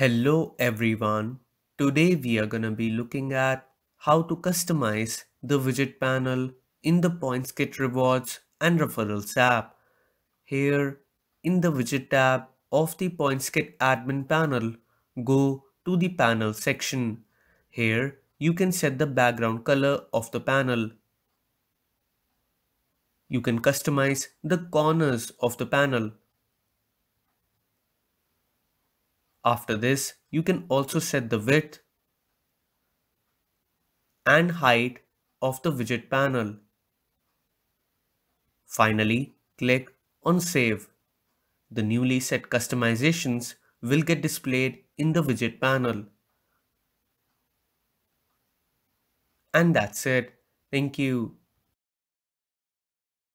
Hello everyone. Today we are going to be looking at how to customize the widget panel in the PointsKit Rewards and Referrals app. Here in the widget tab of the PointsKit admin panel, go to the panel section. Here you can set the background color of the panel. You can customize the corners of the panel. After this, you can also set the width and height of the widget panel. Finally, click on Save. The newly set customizations will get displayed in the widget panel. And that's it. Thank you.